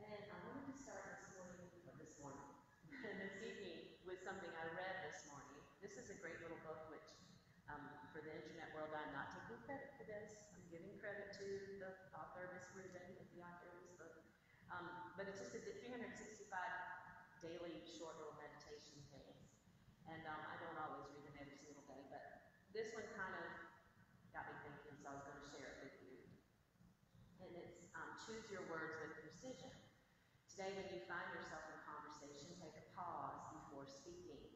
And I wanted to start this morning, or this morning, this evening, with something I read this morning. This is a great little book, which, um, for the internet world, I'm not taking credit for this. I'm giving credit to the author, Miss Rubin, the author of this book. Um, but it's just a 365 daily short little meditation things. And um, I don't always read them every single day, but this one kind of got me thinking, so I was going to share it with you. And it's um, choose your words with precision. Today, when you find yourself in conversation, take a pause before speaking.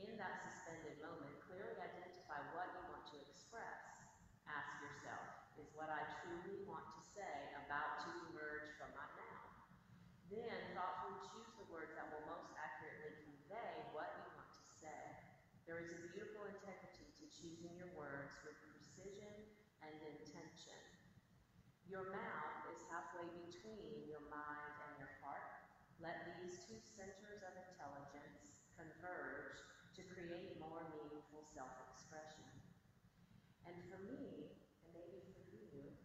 In that suspended moment, clearly identify what you want to express. Ask yourself, is what I truly want to say about to emerge from my mouth? Then thoughtfully choose the words that will most accurately convey what you want to say. There is a beautiful integrity to choosing your words with precision and intention. Your mouth is halfway between your mind. Let these two centers of intelligence converge to create more meaningful self-expression. And for me, and maybe for you,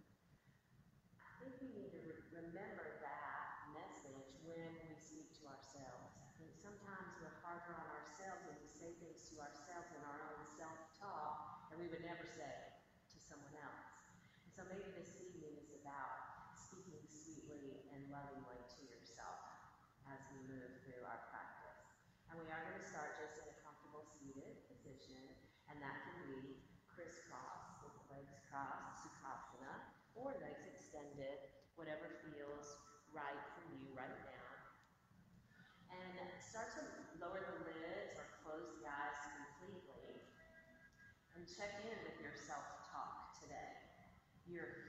I think we need to re remember that message when we speak to ourselves. I think sometimes we're harder on ourselves and we say things to ourselves in our own self-talk that we would never say to someone else. And so maybe this evening is about speaking sweetly and lovingly to yourself as we move through our practice. And we are going to start just in a comfortable seated position, and that can be crisscross with the legs crossed, Sukhasana, or legs extended, whatever feels right for you right now. And start to lower the lids or close the eyes completely. And check in with your self-talk today. You're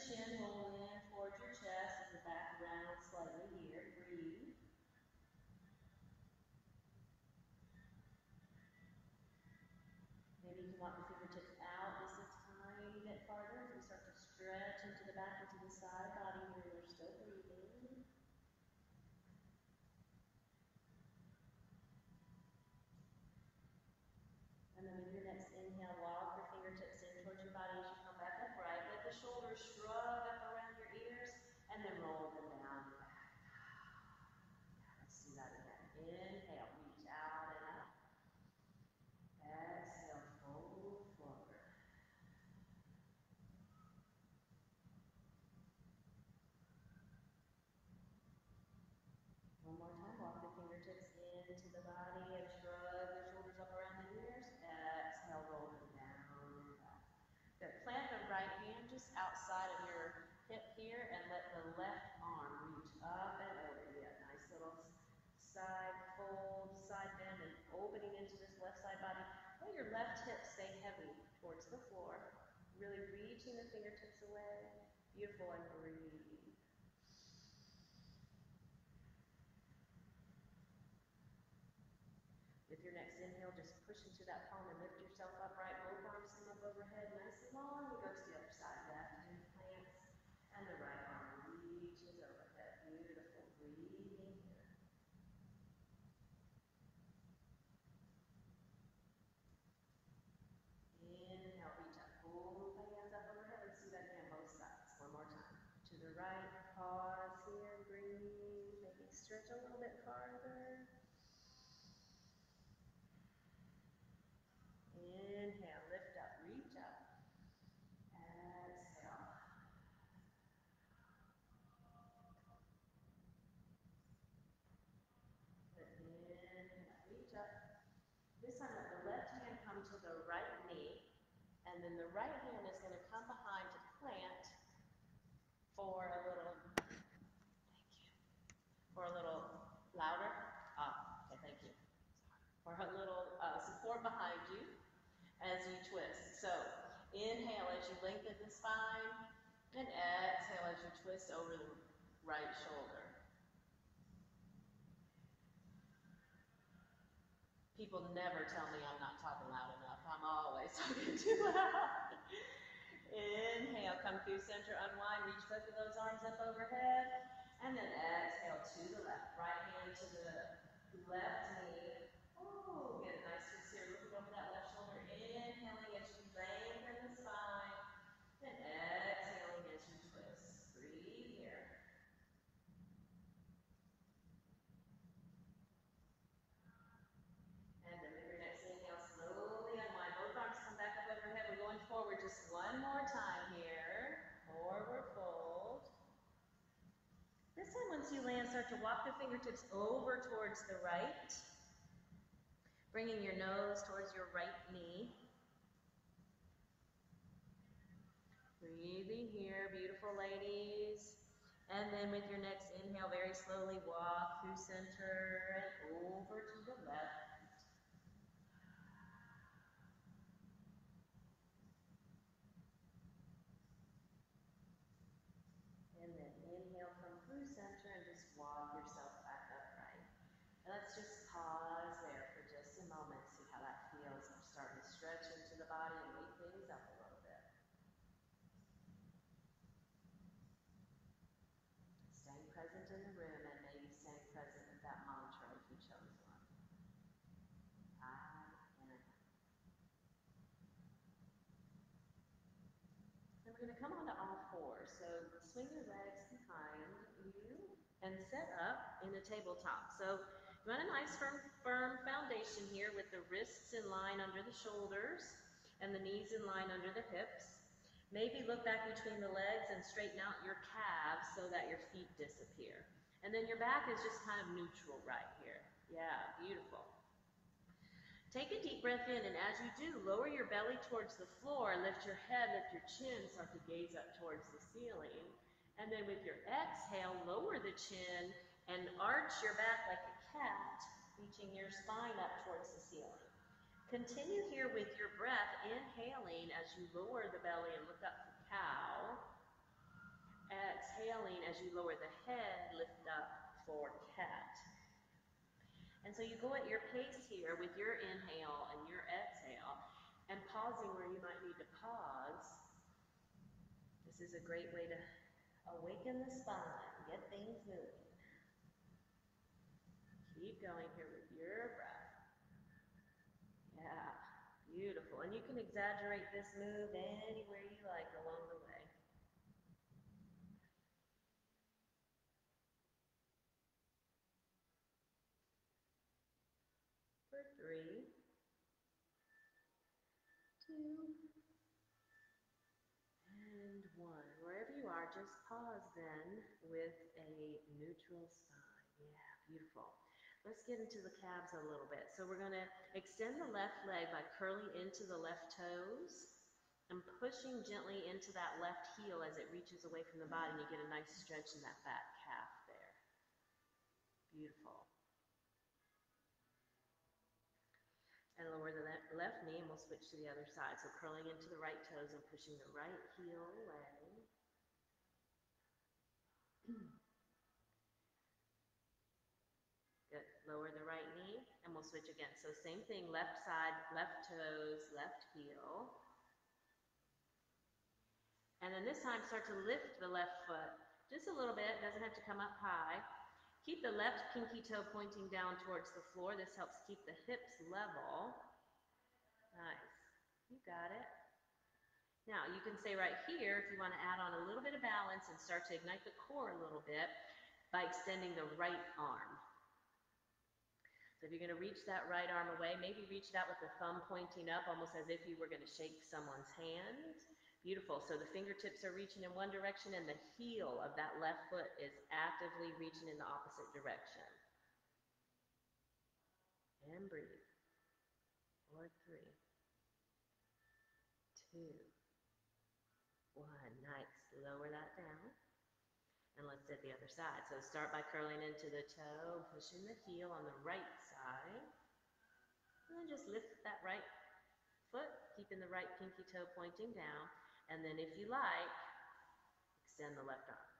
chin roll in towards your chest and the back round slightly here. Breathe. Maybe you can walk One more time, walk the fingertips into the body and shrug the shoulders up around the ears. Exhale, roll them down. Good. Plant the right hand just outside of your hip here and let the left arm reach up and over. Yeah, nice little side fold, side bend, and opening into this left side body. Let your left hip stay heavy towards the floor. Really reaching the fingertips away. Beautiful and breathe. With your next inhale, just push into that palm and lift yourself upright. Both arms come up overhead, nice and long. You go to the other side. Left hand plants, and the right arm reaches overhead. Beautiful. Breathing here. Inhale, reach up. Both the hands up overhead. Let's do that again, both sides. One more time. To the right, pause here, breathe. Maybe stretch a little bit Inhale, lift up, reach up. Exhale. Reach up. This time let the left hand come to the right knee, and then the right hand is going to come behind to plant for a little, thank you, for a little louder. Ah, okay, thank you. For a little uh, support behind you as you twist. So inhale as you lengthen the spine, and exhale as you twist over the right shoulder. People never tell me I'm not talking loud enough. I'm always talking too loud. Inhale, come through center, unwind, reach both of those arms up overhead, and then exhale to the left. Right hand to the left knee. Oh, get a nice twist here. Looking over that left shoulder. Inhaling as you lengthen the spine, and exhaling as you twist. Breathe here. And then with your next inhale, slowly unwind. Both arms come back up overhead. We're going forward just one more time here. Forward fold. You land, start to walk the fingertips over towards the right. Bringing your nose towards your right knee. Breathing here, beautiful ladies. And then with your next inhale, very slowly walk through center and over to the left. And then inhale, come through center and just walk yourself back upright. And let's just pause there for just a moment, see how that feels. We're starting to stretch into the body and wake things up a little bit. Staying present in the room and maybe staying present with that mantra if you chose one. I am. Going to come onto all fours. So swing your legs behind you and set up in a tabletop. So you want a nice firm, firm foundation here with the wrists in line under the shoulders and the knees in line under the hips. Maybe look back between the legs and straighten out your calves so that your feet disappear. And then your back is just kind of neutral right here. Yeah, beautiful. Take a deep breath in, and as you do, lower your belly towards the floor, lift your head, lift your chin, start to gaze up towards the ceiling. And then with your exhale, lower the chin and arch your back like a cat, reaching your spine up towards the ceiling. Continue here with your breath, inhaling as you lower the belly and look up for cow. Exhaling as you lower the head, lift up for cat. And so you go at your pace here with your inhale and your exhale, and pausing where you might need to pause. This is a great way to awaken the spine, get things moving. Keep going here with your breath. Yeah, beautiful. And you can exaggerate this move anywhere you like along the way. For three, two, and one. Wherever you are, just pause then with a neutral spine. Yeah, beautiful. Let's get into the calves a little bit. So we're going to extend the left leg by curling into the left toes and pushing gently into that left heel as it reaches away from the body and you get a nice stretch in that fat calf there. Beautiful. And lower the le- left knee and we'll switch to the other side. So curling into the right toes and pushing the right heel away. Good. Lower the right knee and we'll switch again. So same thing, left side, left toes, left heel. And then this time start to lift the left foot just a little bit, doesn't have to come up high. Keep the left pinky toe pointing down towards the floor. This helps keep the hips level. Nice. You got it. Now, you can say right here, if you want to add on a little bit of balance and start to ignite the core a little bit by extending the right arm. So if you're going to reach that right arm away, maybe reach it out with the thumb pointing up, almost as if you were going to shake someone's hand. Beautiful. So the fingertips are reaching in one direction and the heel of that left foot is actively reaching in the opposite direction. And breathe. Four, three, two, one. Nice. Lower that down. And let's hit the other side. So start by curling into the toe, pushing the heel on the right side. And then just lift that right foot, keeping the right pinky toe pointing down. And then if you like, extend the left arm.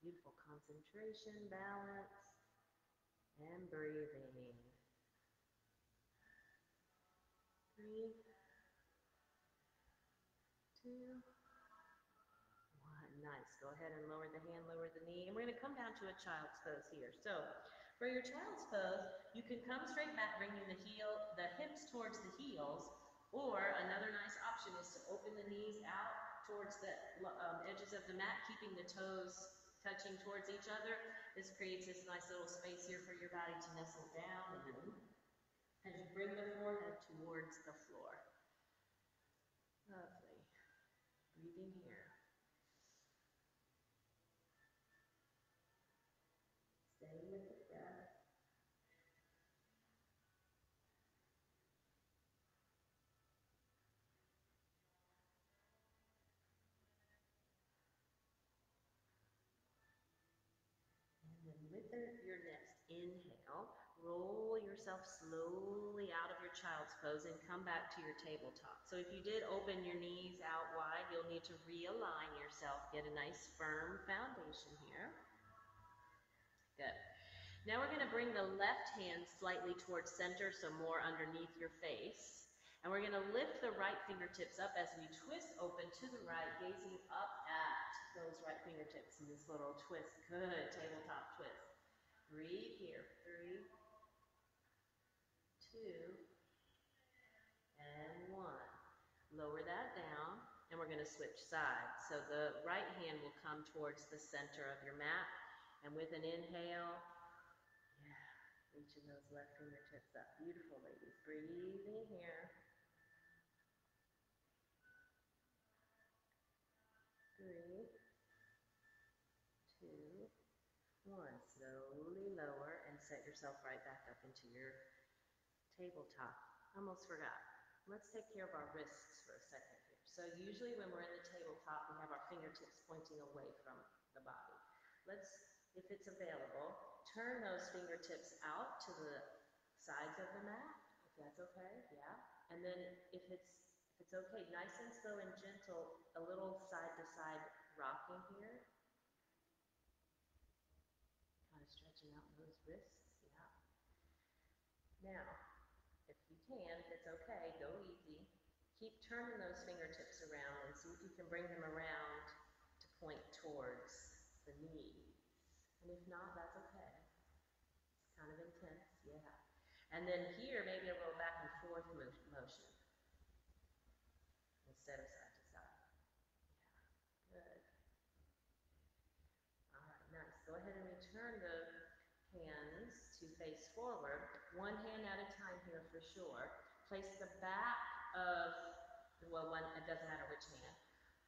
Beautiful concentration, balance, and breathing. Three, two, one. Nice. Go ahead and lower the hand, lower the knee. And we're going to come down to a child's pose here. So for your child's pose, you can come straight back, bringing the heel, the hips towards the heels, or another nice option is to open the knees out towards the um, edges of the mat, keeping the toes touching towards each other. This creates this nice little space here for your body to nestle down as you bring the forehead towards the floor. Lovely. Breathing here. Staying with the breath. And then with the, your next inhale, roll yourself slowly out of your child's pose and come back to your tabletop. So if you did open your knees out wide, you'll need to realign yourself, get a nice firm foundation here. Good. Now we're going to bring the left hand slightly towards center, so more underneath your face. And we're going to lift the right fingertips up as we twist open to the right, gazing up at those right fingertips in this little twist. Good, tabletop twist. Breathe here. Three, two, and one. Lower that down, and we're going to switch sides. So the right hand will come towards the center of your mat, and with an inhale, yeah, reaching those left fingertips up. Beautiful, ladies. Breathing here. Three, two, one. Set yourself right back up into your tabletop. Almost forgot. Let's take care of our wrists for a second here. So usually when we're in the tabletop, we have our fingertips pointing away from the body. Let's, if it's available, turn those fingertips out to the sides of the mat, if that's okay, yeah. And then if it's, if it's okay, nice and slow and gentle, a little side to side rocking here. Kind of stretching out those wrists, yeah. Now, if you can, if it's okay, go easy. Keep turning those fingertips around and see if you can bring them around to point towards the knees. And if not, that's okay. It's kind of intense, yeah. And then here, maybe a little back and forth mo- motion instead of side to side. Yeah, good. All right, nice. Go ahead and return the hands to face forward, one hand at a time here for sure. Place the back of, well, one, it doesn't matter which hand,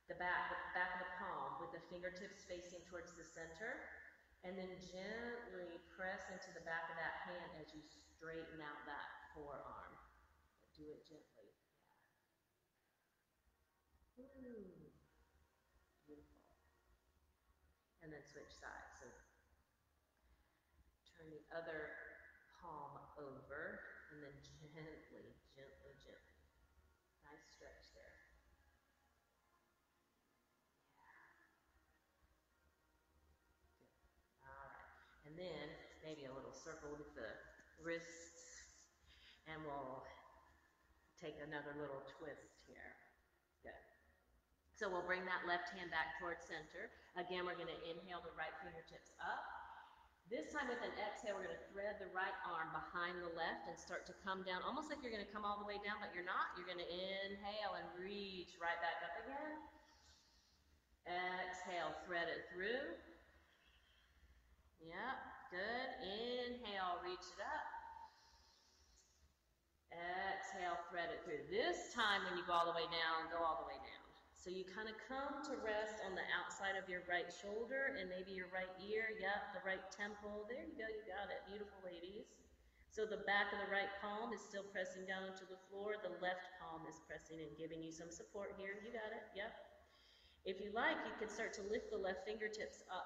the back, the back of the palm with the fingertips facing towards the center, and then gently press into the back of that hand as you straighten out that forearm. Do it gently. Ooh. Beautiful. And then switch sides. So turn the other over, and then gently, gently, gently. Nice stretch there. Yeah. Good. All right. And then maybe a little circle with the wrists, and we'll take another little twist here. Good. So we'll bring that left hand back towards center. Again, we're going to inhale the right fingertips up. This time with an exhale, we're going to thread the right arm behind the left and start to come down, almost like you're going to come all the way down, but you're not. You're going to inhale and reach right back up again. Exhale, thread it through. Yep, good. Inhale, reach it up. Exhale, thread it through. This time when you go all the way down, go all the way down. So you kind of come to rest on the outside of your right shoulder and maybe your right ear. Yep, the right temple. There you go, you got it. Beautiful ladies. So the back of the right palm is still pressing down into the floor. The left palm is pressing and giving you some support here. You got it. Yep. If you like, you can start to lift the left fingertips up.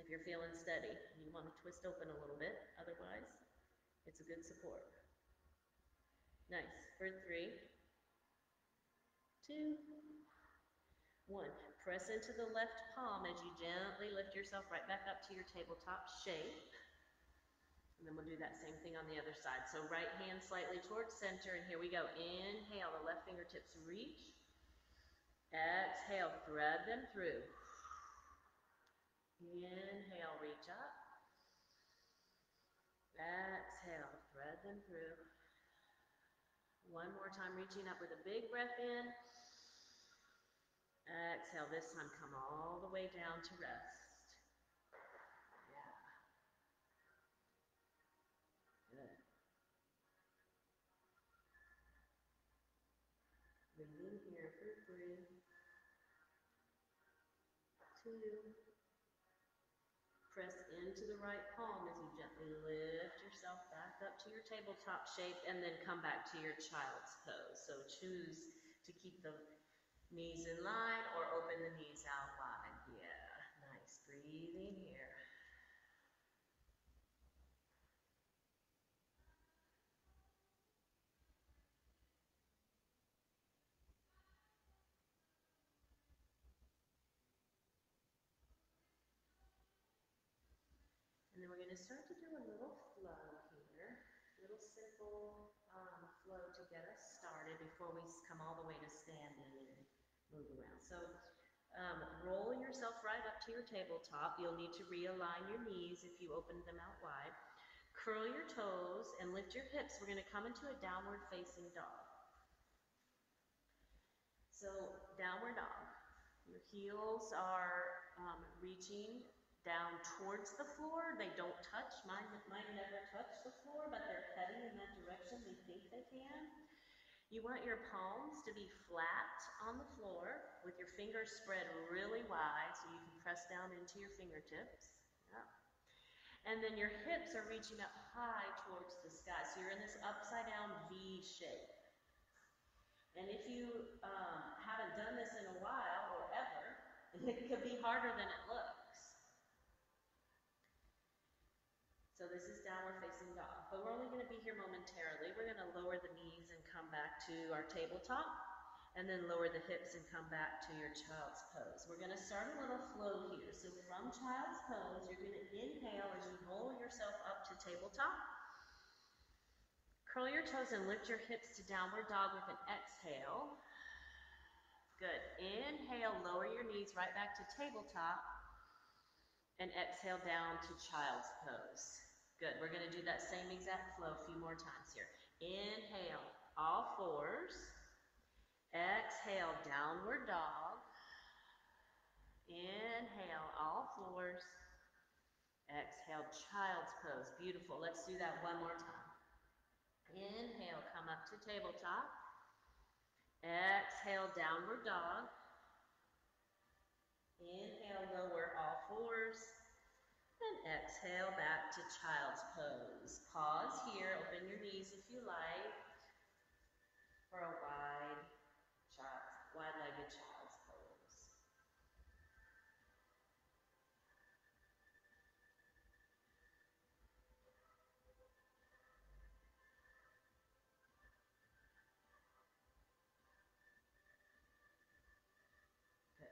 If you're feeling steady, you want to twist open a little bit. Otherwise, it's a good support. Nice. For three, two, one. Press into the left palm as you gently lift yourself right back up to your tabletop shape. And then we'll do that same thing on the other side. So right hand slightly towards center, and here we go. Inhale, the left fingertips reach. Exhale, thread them through. Inhale, reach up. Exhale, thread them through. One more time, reaching up with a big breath in. Exhale, this time come all the way down to rest. Yeah. Good. Breathe in here for three, two, press into the right palm as you gently lift yourself back up to your tabletop shape and then come back to your child's pose. So choose to keep the knees in line or open the knees out wide. Yeah, nice. Breathing here. And then we're going to start to do a little flow here, little simple um, flow to get us started before we come all the way to standing and move around. So um, roll yourself right up to your tabletop. You'll need to realign your knees if you open them out wide. Curl your toes and lift your hips. We're going to come into a downward facing dog. So downward dog. Your heels are um, reaching down towards the floor. They don't touch. Mine, mine never touch the floor, but they're heading in that direction. They think they can. You want your palms to be flat on the floor with your fingers spread really wide so you can press down into your fingertips. Yeah. And then your hips are reaching up high towards the sky. So you're in this upside down V shape. And if you um, haven't done this in a while or ever, it could be harder than it looks. So this is downward facing dog. But we're only going to be here momentarily. We're going to lower the knees and come back to our tabletop. And then lower the hips and come back to your child's pose. We're going to start a little flow here. So from child's pose, you're going to inhale as you roll yourself up to tabletop. Curl your toes and lift your hips to downward dog with an exhale. Good. Inhale, lower your knees right back to tabletop. And exhale down to child's pose. Good. We're going to do that same exact flow a few more times here. Inhale, all fours. Exhale, downward dog. Inhale, all fours. Exhale, child's pose. Beautiful. Let's do that one more time. Inhale, come up to tabletop. Exhale, downward dog. Inhale, lower all fours. And exhale back to child's pose. Pause here, open your knees if you like for a wide wide-legged child's pose. Good.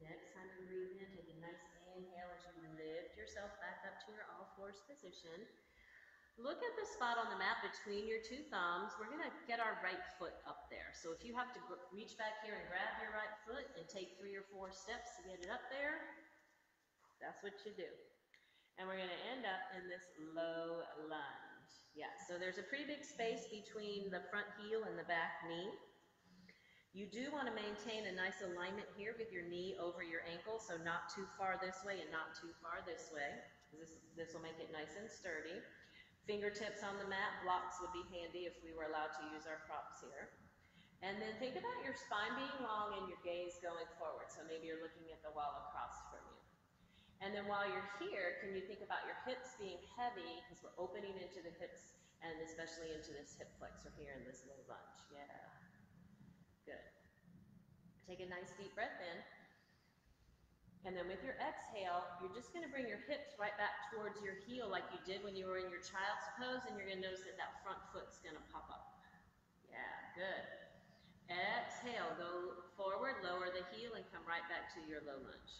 Next time you breathe in, take a nice inhale as you lift yourself back up to your all-fours position. Look at the spot on the mat between your two thumbs. We're gonna get our right foot up there. So if you have to reach back here and grab your right foot and take three or four steps to get it up there, that's what you do. And we're gonna end up in this low lunge. Yeah, so there's a pretty big space between the front heel and the back knee. You do want to maintain a nice alignment here with your knee over your ankle, so not too far this way and not too far this way. This, this will make it nice and sturdy. Fingertips on the mat, blocks would be handy if we were allowed to use our props here. And then think about your spine being long and your gaze going forward. So maybe you're looking at the wall across from you. And then while you're here, can you think about your hips being heavy because we're opening into the hips and especially into this hip flexor here in this low lunge. Yeah. Good. Take a nice deep breath in. And then with your exhale, you're just going to bring your hips right back towards your heel like you did when you were in your child's pose and you're going to notice that that front foot's going to pop up. Yeah, good. Exhale, go forward, lower the heel and come right back to your low lunge.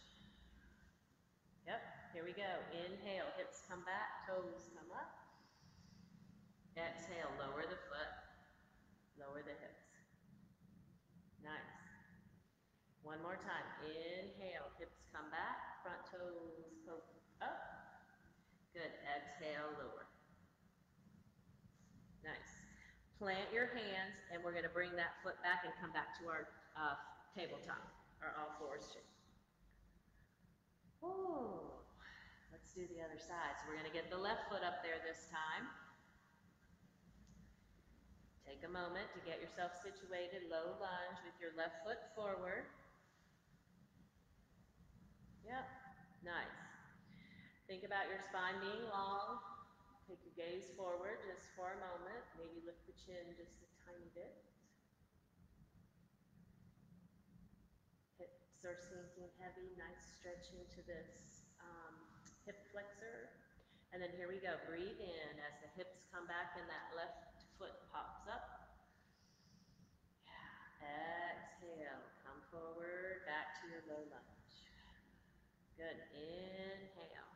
Yep, here we go. Inhale, hips come back, toes come up. Exhale, lower the foot, lower the hips. Nice. One more time. Inhale, hips come back, front toes poke up. Good. Exhale, lower. Nice. Plant your hands, and we're going to bring that foot back and come back to our uh, tabletop, our all fours shape. Let's do the other side. So we're going to get the left foot up there this time. Take a moment to get yourself situated, low lunge with your left foot forward. Yep, nice. Think about your spine being long. Take your gaze forward just for a moment. Maybe lift the chin just a tiny bit. Hips are sinking heavy, nice stretch into this um, hip flexor. And then here we go. Breathe in as the hips come back and that left foot pops up. Yeah. Exhale. Come forward, back to your low lunge. Good. Inhale.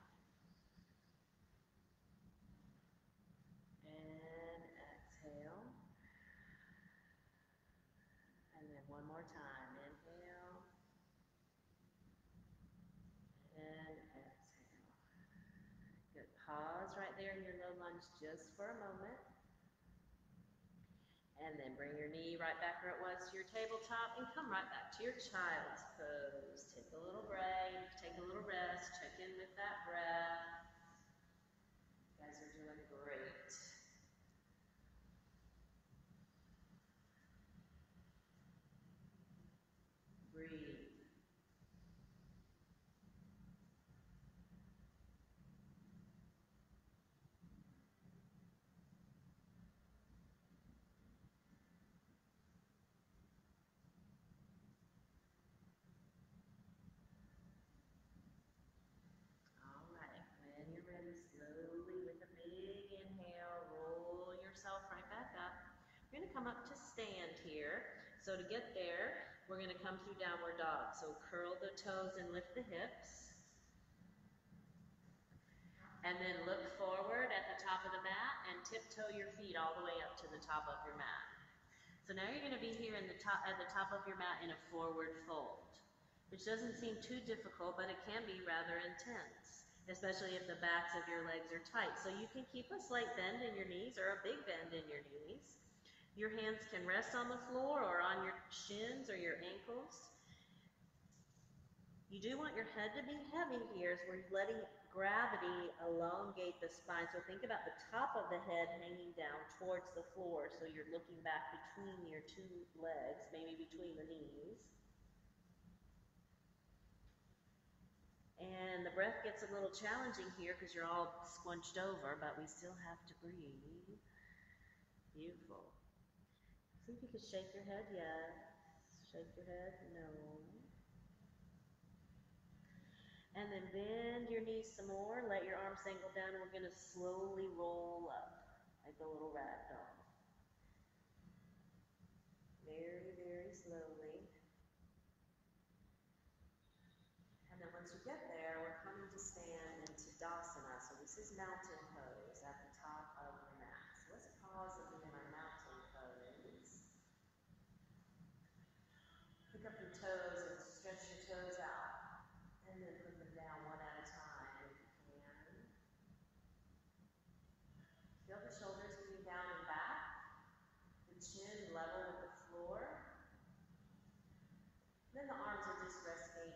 And exhale. And then one more time. Inhale. And exhale. Good. Pause right there in your low lunge just for a moment. Your knee right back where it was to your tabletop and come right back to your child's pose. Take a little break, take a little rest, check in with that breath. You guys are doing great. Breathe. All right, when you're ready, slowly with a big inhale, roll yourself right back up. We're gonna come up to stand here. So to get there, we're gonna come through downward dog. So curl the toes and lift the hips. And then look forward at the top of the mat and tiptoe your feet all the way up to the top of your mat. So now you're gonna be here in the top, at the top of your mat in a forward fold which doesn't seem too difficult, but it can be rather intense, especially if the backs of your legs are tight. So you can keep a slight bend in your knees or a big bend in your knees. Your hands can rest on the floor or on your shins or your ankles. You do want your head to be heavy here as we're letting gravity elongate the spine. So think about the top of the head hanging down towards the floor so you're looking back between your two legs, maybe between the knees. And the breath gets a little challenging here because you're all squunched over, but we still have to breathe. Beautiful. See if you can shake your head, yes. Shake your head, no. And then bend your knees some more. Let your arms angle down. We're going to slowly roll up like a little rat dog. Very, very slowly. And then once you get there, we're coming to stand in Tadasana. So this is mountain pose at the top of your mat. So let's pause and begin our mountain pose. Pick up your toes and stretch your toes out. And then put them down one at a time if you can. Feel the shoulders moving down and back. The chin level with the floor. Then the arms are just resting,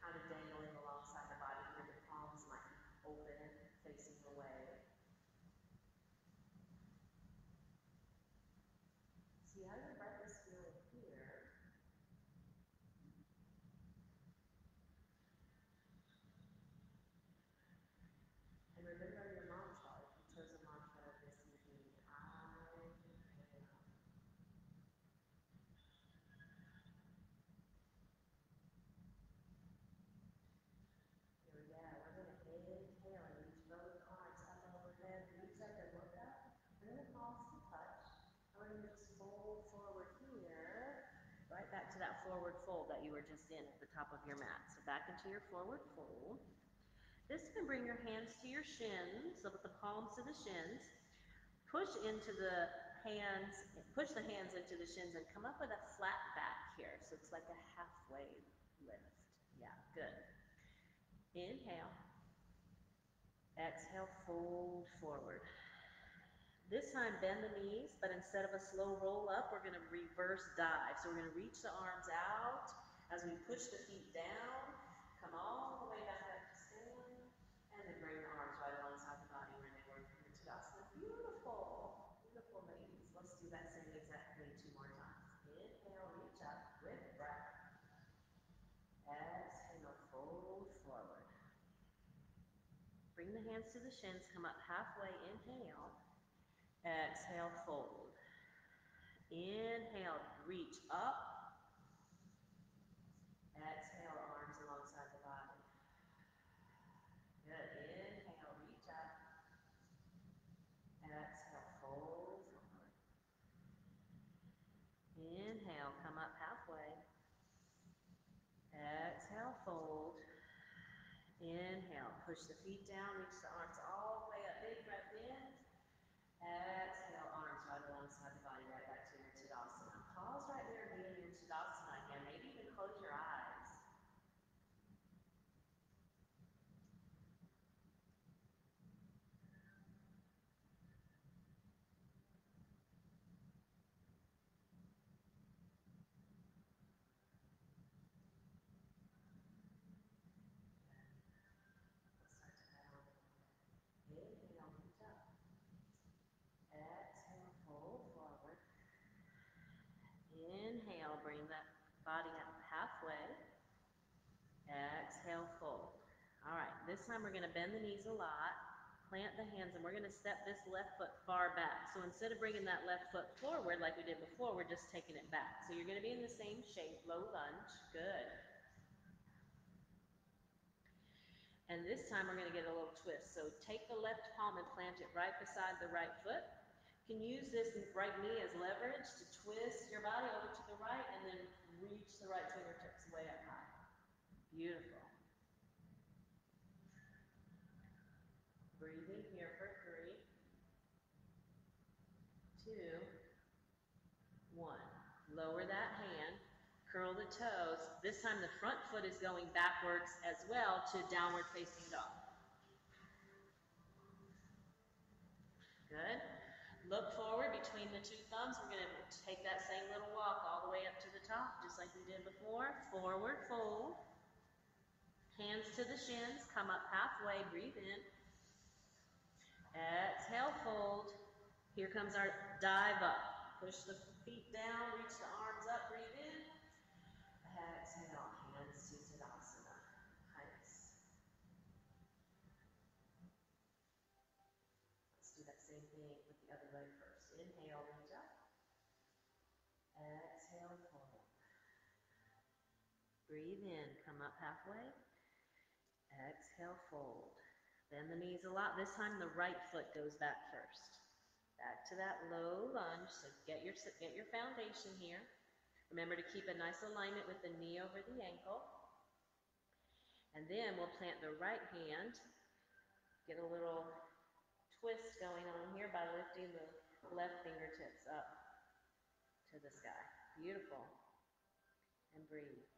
kind of dangling alongside the body here. The palms might be open, facing away. See how your breath is feeling here. And remember your mantra, if you chose a mantra this evening, I am. Here we go. We're going to inhale and reach both arms up overhead. Reach up and look up. Bring the palms to touch. And we're going to just fold forward here. Right back to that forward fold in at the top of your mat. So back into your forward fold. This can bring your hands to your shins, so with the palms to the shins. Push into the hands, push the hands into the shins and come up with a flat back here. So it's like a halfway lift. Yeah, good. Inhale. Exhale, fold forward. This time, bend the knees, but instead of a slow roll up, we're going to reverse dive. So we're going to reach the arms out as we push the feet down, come all the way back up to stand, and then bring the arms right alongside the body where they were in Tadasana. Beautiful, beautiful ladies. Let's do that same exact thing two more times. Inhale, reach up with breath. Exhale, fold forward. Bring the hands to the shins, come up halfway, inhale. Exhale, fold. Inhale, reach up. Exhale, arms alongside the body. Good. Inhale, reach up. Exhale, fold forward. Inhale, come up halfway. Exhale, fold. Inhale, push the feet down, reach the arms all the way up. Big breath in. Exhale, arms right alongside the body, right back to your Tadasana. Pause right there, be in your Tadasana again. Maybe even close your eyes. Let's start to head on. Inhale, reach up. Exhale, fold forward. Inhale, bring that body halfway. Exhale, fold. All right, this time we're going to bend the knees a lot, plant the hands, and we're going to step this left foot far back. So instead of bringing that left foot forward like we did before, we're just taking it back. So you're going to be in the same shape, low lunge. Good. And this time we're going to get a little twist. So take the left palm and plant it right beside the right foot. You can use this right knee as leverage to twist your body over to the right and then reach the right fingertips way up high. Beautiful. Breathing here for three, two, one. Lower that hand, curl the toes. This time the front foot is going backwards as well to downward facing dog. Good. Look forward between the two thumbs. We're going to take that same little walk all the way up to the top, just like we did before. Forward fold. Hands to the shins. Come up halfway. Breathe in. Exhale, fold. Here comes our dive up. Push the feet down, reach the arms up, breathe in. Exhale, hands to Tadasana. Nice. Let's do that same thing with the other leg first. Inhale, reach up. Exhale, fold. Breathe in, come up halfway. Exhale, fold. Bend the knees a lot. This time the right foot goes back first. Back to that low lunge. So get your get your foundation here. Remember to keep a nice alignment with the knee over the ankle. And then we'll plant the right hand, get a little twist going on here by lifting the left fingertips up to the sky. Beautiful. And breathe.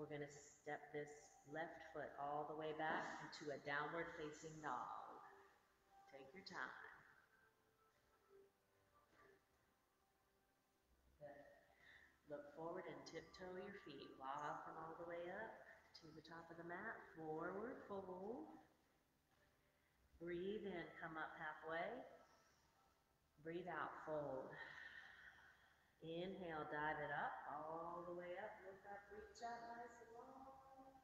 We're going to step this left foot all the way back into a downward facing dog. Take your time. Good. Look forward and tiptoe your feet. Walk them all the way up to the top of the mat. Forward fold. Breathe in, come up halfway. Breathe out, fold. Inhale, dive it up, all the way up. Look up, nice and long.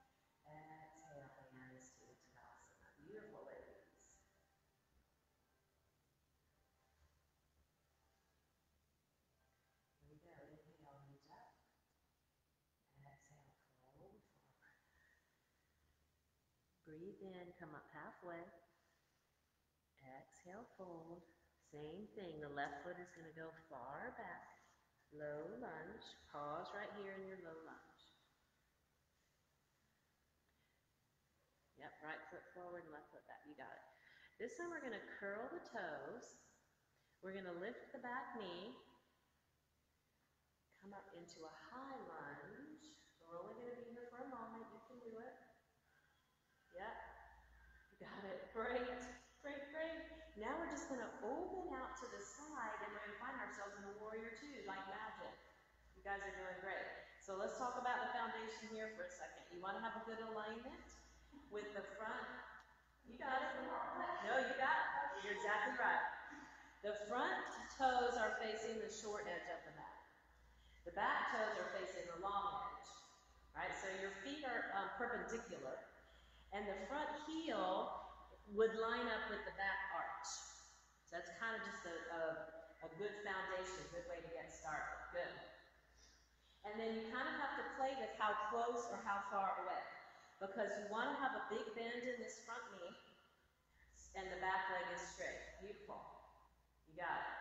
Exhale, hands to Tadasana. Beautiful, ladies. Here we go. Inhale, reach up. Exhale, fold forward. Breathe in, come up halfway. Exhale, fold. Same thing, the left foot is going to go far back. Low lunge. Pause right here in your low lunge. Right foot forward left foot back. You got it. This time we're going to curl the toes. We're going to lift the back knee. Come up into a high lunge. We're only going to be here for a moment. You can do it. Yep. You got it. Great. Great, great. Now we're just going to open out to the side and we're going to find ourselves in a warrior two, like magic. You guys are doing great. So let's talk about the foundation here for a second. You want to have a good alignment with the front. You got it. No, you got it. You're exactly right. The front toes are facing the short edge of the mat. The back toes are facing the long edge. Right? So your feet are um, perpendicular. And the front heel would line up with the back arch. So that's kind of just a, a, a good foundation, a good way to get started. Good. And then you kind of have to play with how close or how far away. Because you want to have a big bend in this front knee, and the back leg is straight. Beautiful. You got it.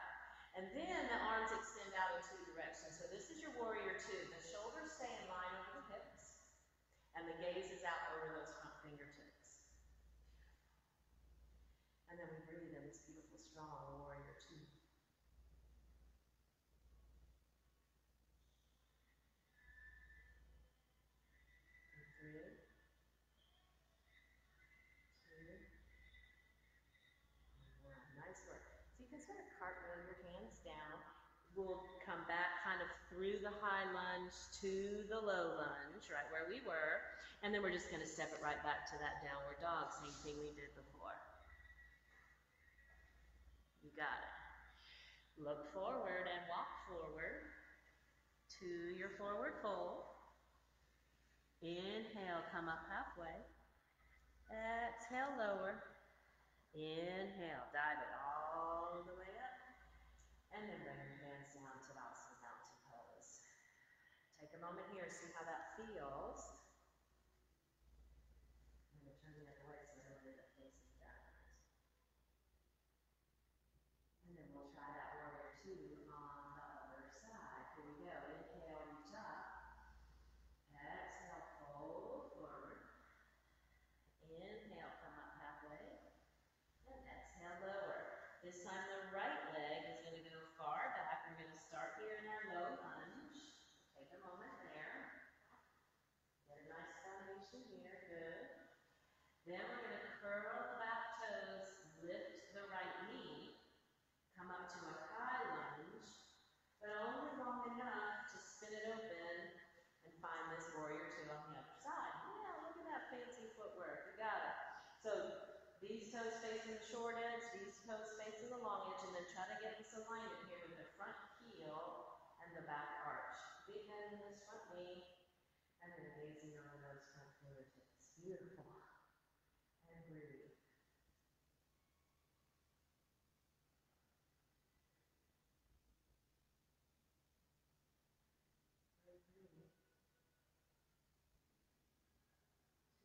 And then the arms extend out in two directions. So this is your warrior two. The shoulders stay in line over the hips, and the gaze is out over those front fingertips. And then we breathe in this beautiful, strong warrior two. And three. Two. And one. Nice work. So you can sort of cartwheel your hands down. We'll come back kind of through the high lunge to the low lunge, right where we were. And then we're just going to step it right back to that downward dog, same thing we did before. You got it. Look forward and walk forward to your forward fold. Inhale, come up halfway. Exhale, lower. Inhale, dive it all the way up. And then bring your hands down to Tadasana Mountain Pose. A moment here, see how that feels. I'm going to turn the other way so I don't end up facing down. And then we'll try that warrior two on the other side. Here we go. Inhale, reach up. Exhale, fold forward. Inhale, come up halfway. And exhale, lower. This time the right leg is going to go far back. We're going to start here in our low lunge. Take a moment there. Get a nice foundation here. Good. Then we're going to curl the back toes, lift the right knee, come up to a high lunge, but only long enough to spin it open and find this warrior two on the other side. Yeah, look at that fancy footwork. You got it. So these toes facing the short edge, these toes facing the long edge, and then try to get this alignment here with the front heel and the back arch. Big bend in this front knee, and then gazing over those front fingertips. Beautiful. And breathe. Great breathe.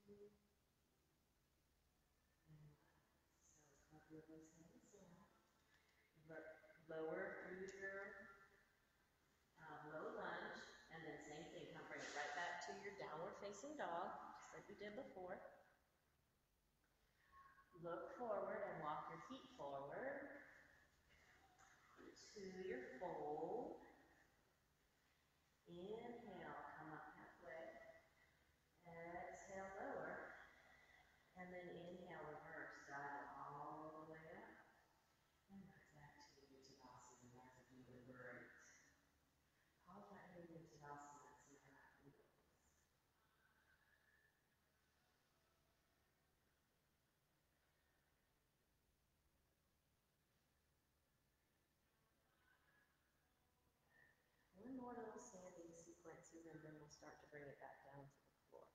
Two. And one. So club your those hands down. Lower through your uh, low lunge, and then same thing, come bring it right back to your downward facing dog, just like we did before. Look forward and walk your feet forward to your fold. Inhale, come up halfway. Exhale, lower. And then inhale, reverse, dive all the way up. And right back to your Uttanasana. That's doing great. Pause right here in Uttanasana. See how that feels. One more little standing sequences and then we'll start to bring it back down to the floor.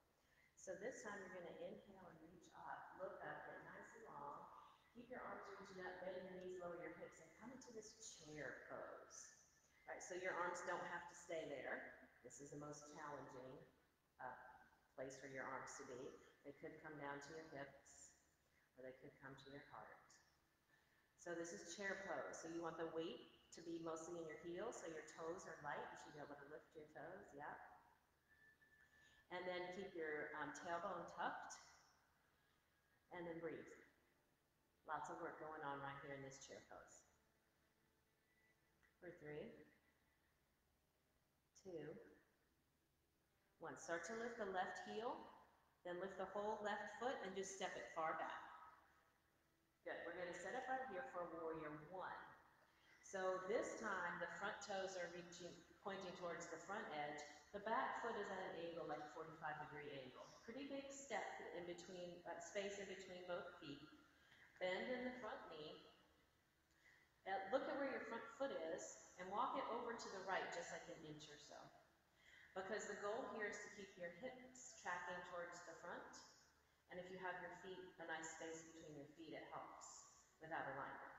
So this time you're going to inhale and reach up, look up, get nice and long. Keep your arms reaching up, bend your knees, lower your hips, and come into this chair pose. All right, so your arms don't have to stay there. This is the most challenging uh, place for your arms to be. They could come down to your hips, or they could come to your heart. So this is chair pose. So you want the weight to be mostly in your heels, so your toes are light. You should be able to lift your toes, yeah. And then keep your um, tailbone tucked, and then breathe. Lots of work going on right here in this chair pose. For three, two, one. Start to lift the left heel, then lift the whole left foot and just step it far back. Good. We're going to set up right here for warrior one. So this time the front toes are reaching, pointing towards the front edge. The back foot is at an angle, like a 45 degree angle. Pretty big step in between, uh, space in between both feet. Bend in the front knee. Uh, look at where your front foot is and walk it over to the right just like an inch or so. Because the goal here is to keep your hips tracking towards the front. And if you have your feet, a nice space between your feet, it helps without alignment.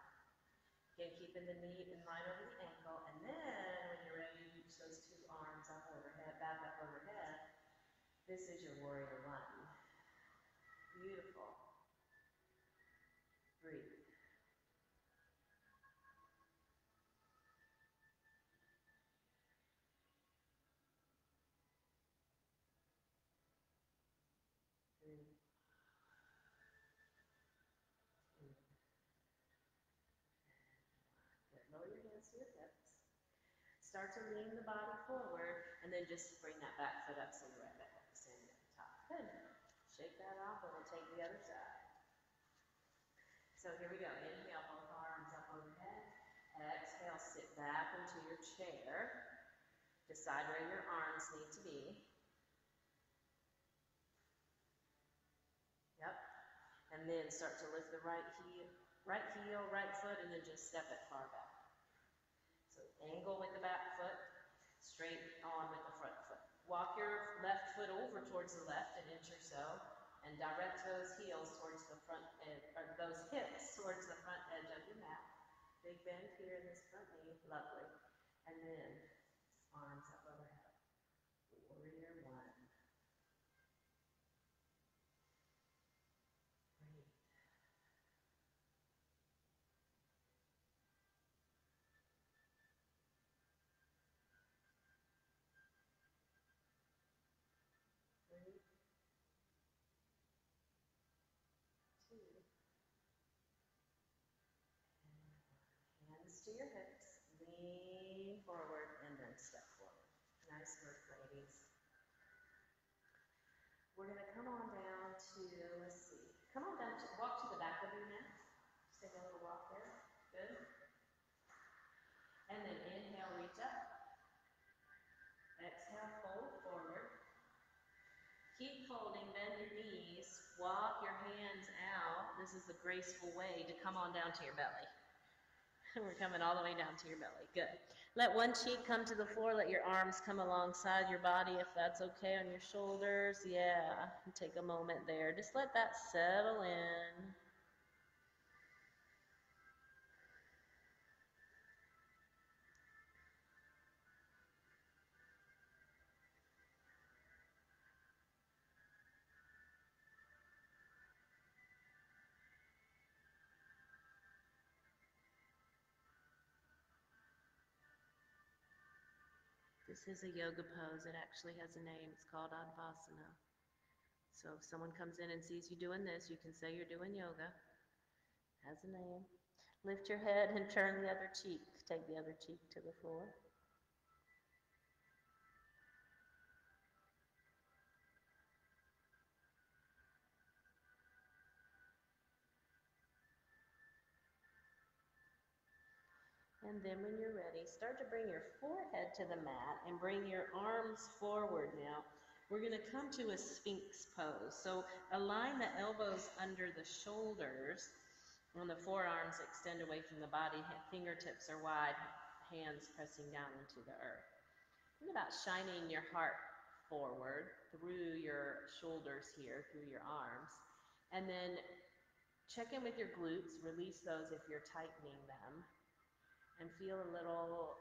Again, keeping the knee in line over the ankle, and then when you're ready, reach those two arms up overhead, back up overhead. This is your warrior one. Beautiful. Breathe. Start to lean the body forward, and then just bring that back foot up so you're right back up the same at the top. Good. Shake that off, and we'll take the other side. So here we go. Inhale, both arms up overhead. Exhale, sit back into your chair. Decide where your arms need to be. Yep. And then start to lift the right heel, right heel, right foot, and then just step it far back. So angle with the back foot, straight on with the front. Walk your left foot over towards the left an inch or so, and direct those heels towards the front edge, or those hips towards the front edge of your mat. Big bend here in this front knee, lovely. And then arms up overhead. Warrior one. Breathe. Three. Two. And one. Hands to your hips. Lean forward and then step forward. Nice work, ladies. We're going to come on down to, let's see, come on down to, walk to the back of your mat. Just take a little walk there. Good. And then inhale, reach up. Exhale, fold forward. Keep folding, bend your knees, walk your hands out. This is the graceful way to come on down to your belly. We're coming all the way down to your belly. Good. Let one cheek come to the floor. Let your arms come alongside your body if that's okay on your shoulders. Yeah. Take a moment there. Just let that settle in. This is a yoga pose. It actually has a name. It's called Advasana. So if someone comes in and sees you doing this, you can say you're doing yoga. Has a name. Lift your head and turn the other cheek. Take the other cheek to the floor. And then when you're ready, start to bring your forehead to the mat and bring your arms forward now. We're going to come to a sphinx pose. So align the elbows under the shoulders and the forearms extend away from the body. Fingertips are wide, hands pressing down into the earth. Think about shining your heart forward through your shoulders here, through your arms. And then check in with your glutes. Release those if you're tightening them and feel a little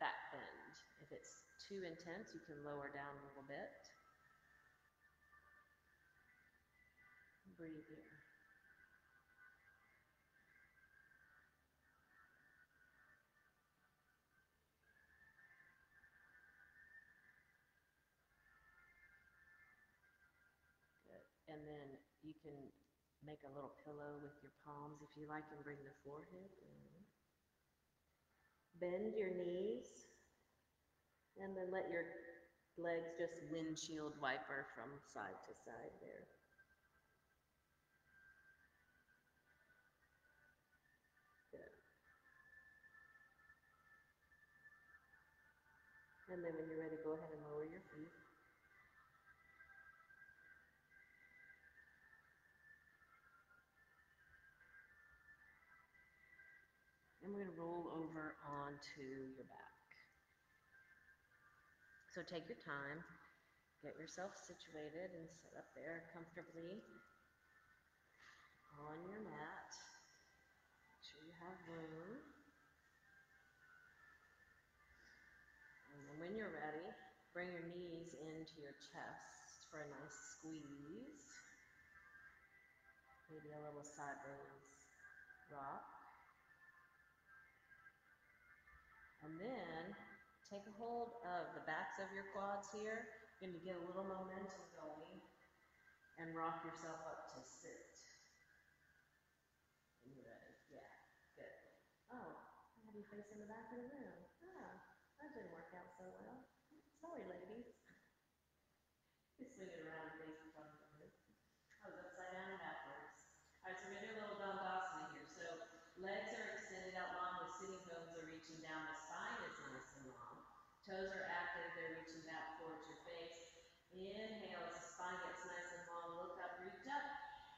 back bend. If it's too intense, you can lower down a little bit. Breathe here. And then you can make a little pillow with your palms if you like and bring the forehead down. Bend your knees and then let your legs just windshield wiper from side to side there. And then when you're ready, go ahead and we're going to roll over onto your back. So take your time, get yourself situated and sit up there comfortably on your mat. Make sure you have room. And when you're ready, bring your knees into your chest for a nice squeeze. Maybe a little sideways rock. Then take a hold of the backs of your quads here. You're going to get a little momentum going and rock yourself up to sit. When you're ready. Yeah, good. Oh, I have you facing the back of the room. Ah, that didn't work out so well. Sorry, ladies. Just swing it around and face the front of the room. I was upside down and backwards. All right, so we're going to do a little Dandasana here. So legs are extended out long, the sitting bones are reaching down, the spine is nice and long. Toes are active, they're reaching back towards your face. Inhale as the spine gets nice and long, look up, reach up.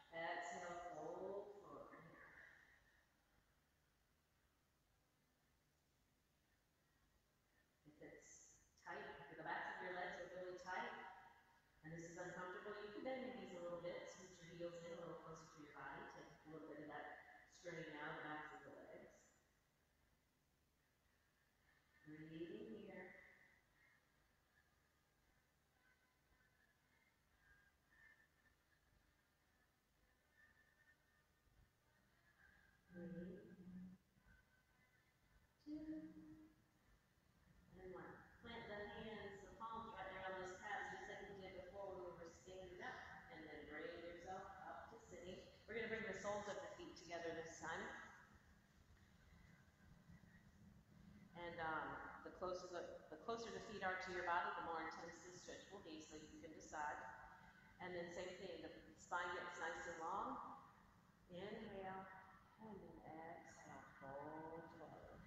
Exhale, fold forward here. If it's tight, if the backs of your legs are really tight, and this is uncomfortable, you can bend your knees a little bit, scoot your heels in a little closer to your body, take a little bit of that strain out of the backs of the legs. Breathing here. Three, two, and one. Plant the hands, the palms right there on those just like you did before when we were standing up. And then bring yourself up to sitting. We're going to bring the soles of the feet together this time. And the closer the, the closer the feet are to your body, the more intense the stretch will be, so you can decide. And then same thing, the spine gets nice and long. Inhale, and then exhale, fold forward.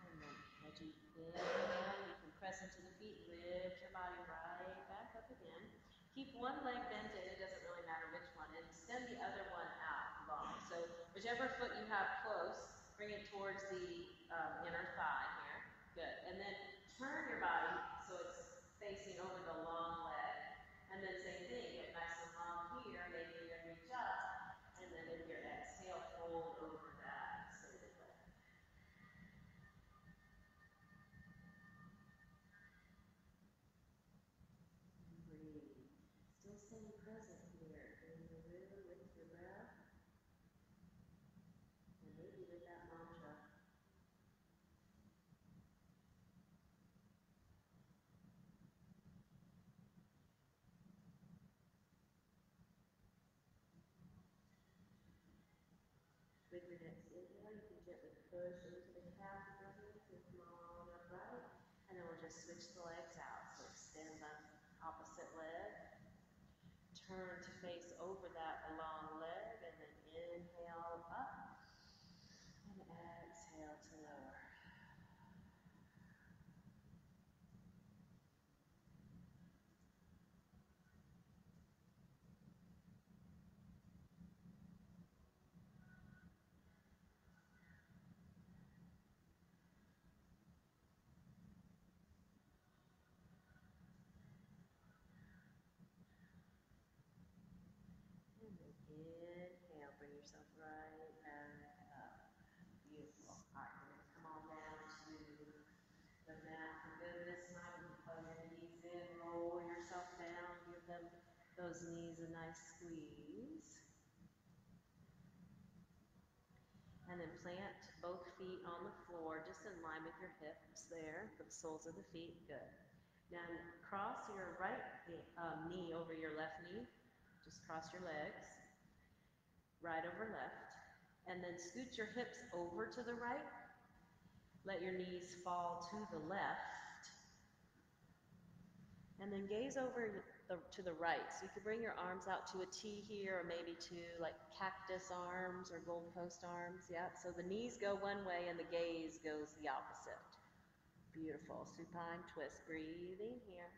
And then you can press into the feet, lift your body right back up again. Keep one leg bent in, it doesn't really matter which one, and extend the other one out long. So whichever foot you have close, bring it towards the um, inner thigh here. Good. And then turn your body so it's facing over the long staying present here in the room with your breath. And maybe with that mantra. With your next inhale, you can gently push into the calf of your hands and come on upright. And then we'll just switch the legs out. So extend the opposite leg. Turn to face over that long leg and then inhale up and exhale to lower. And then inhale, bring yourself right back up. Beautiful. All right, we're gonna come on down to the mat for good this time. You plug your knees in, roll yourself down, give them those knees a nice squeeze. And then plant both feet on the floor, just in line with your hips there, the soles of the feet. Good. Now cross your right um, knee over your left knee. Just cross your legs, right over left, and then scoot your hips over to the right. Let your knees fall to the left. And then gaze over the, to the right. So you can bring your arms out to a T here, or maybe to like cactus arms or goalpost arms. Yeah. So the knees go one way and the gaze goes the opposite. Beautiful. Supine twist. Breathing here.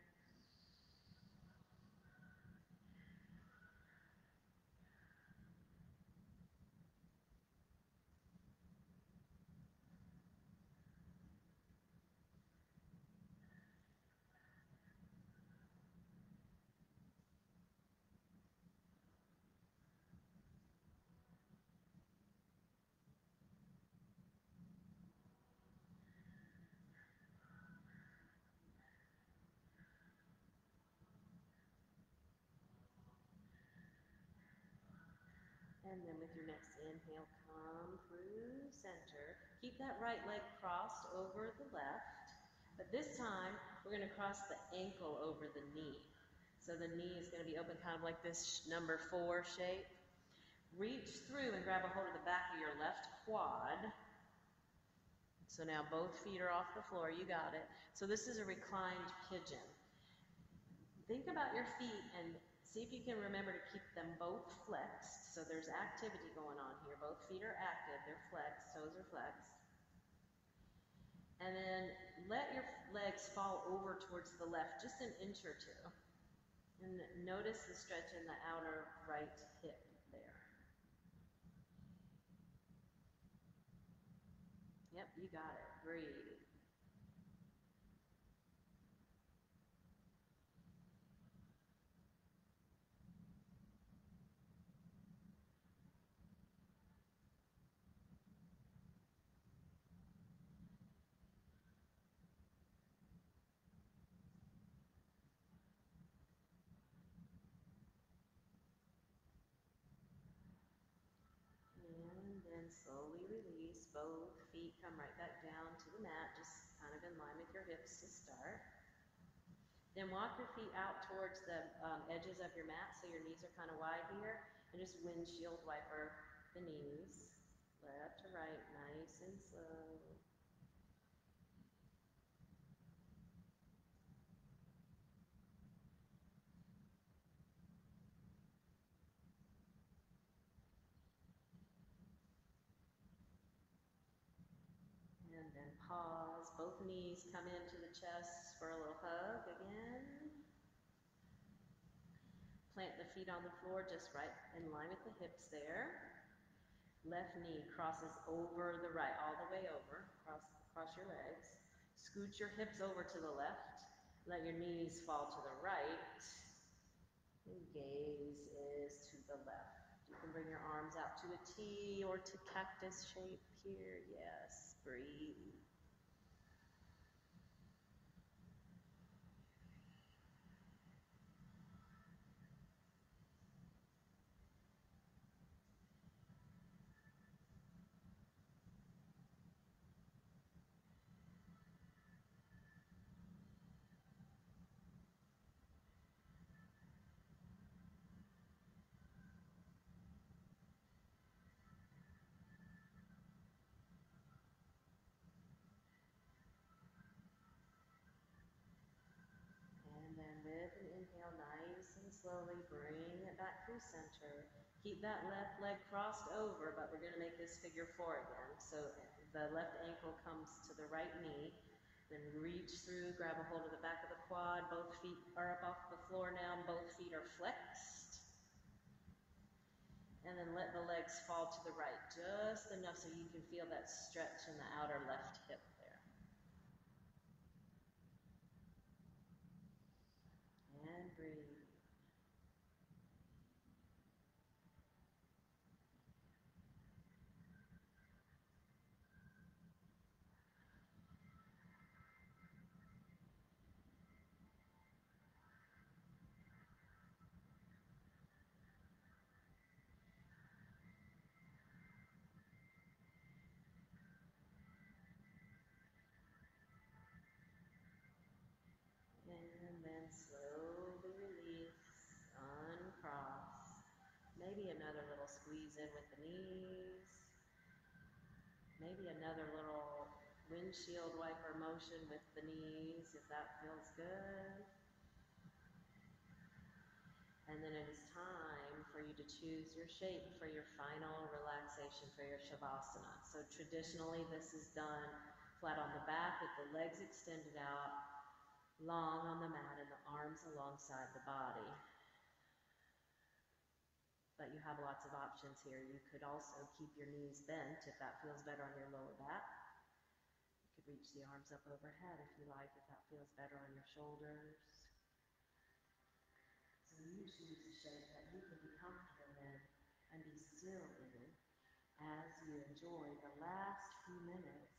And then with your next inhale, come through center. Keep that right leg crossed over the left. But this time, we're going to cross the ankle over the knee. So the knee is going to be open kind of like this number four shape. Reach through and grab a hold of the back of your left quad. So now both feet are off the floor. You got it. So this is a reclined pigeon. Think about your feet and see if you can remember to keep them both flexed. So there's activity going on here. Both feet are active. They're flexed. Toes are flexed. And then let your legs fall over towards the left just an inch or two. And notice the stretch in the outer right hip there. Yep, you got it. Breathe. And then slowly release. Both feet come right back down to the mat, just kind of in line with your hips to start. Then walk your feet out towards the um, edges of your mat so your knees are kind of wide here. And just windshield wiper the knees. Left to right, nice and slow. And then pause. Both knees come into the chest for a little hug again. Plant the feet on the floor just right in line with the hips there. Left knee crosses over the right, all the way over, cross, cross your legs. Scoot your hips over to the left. Let your knees fall to the right. And gaze is to the left. You can bring your arms out to a T or to cactus shape here. Yes, breathe. Nice and slowly bring it back through center. Keep that left leg crossed over, but we're going to make this figure four again. So the left ankle comes to the right knee. Then reach through, grab a hold of the back of the quad. Both feet are up off the floor now. Both feet are flexed. And then let the legs fall to the right, just enough so you can feel that stretch in the outer left hip there. And breathe. And then slowly release, uncross. Maybe another little squeeze in with the knees. Maybe another little windshield wiper motion with the knees if that feels good. And then it is time for you to choose your shape for your final relaxation for your Shavasana. So traditionally this is done flat on the back with the legs extended out, long on the mat and the arms alongside the body. But you have lots of options here. You could also keep your knees bent if that feels better on your lower back. You could reach the arms up overhead if you like, if that feels better on your shoulders. So you choose a shape that you can be comfortable in and be still in as you enjoy the last few minutes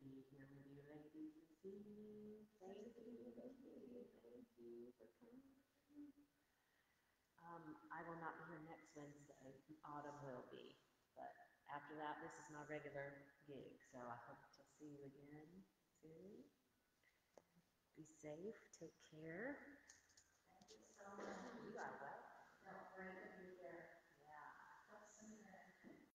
Thank you, thank you, thank you for coming. Um, I will not be here next Wednesday, Autumn will be, but after that, this is my regular gig, so I hope to see you again soon. Be safe, take care.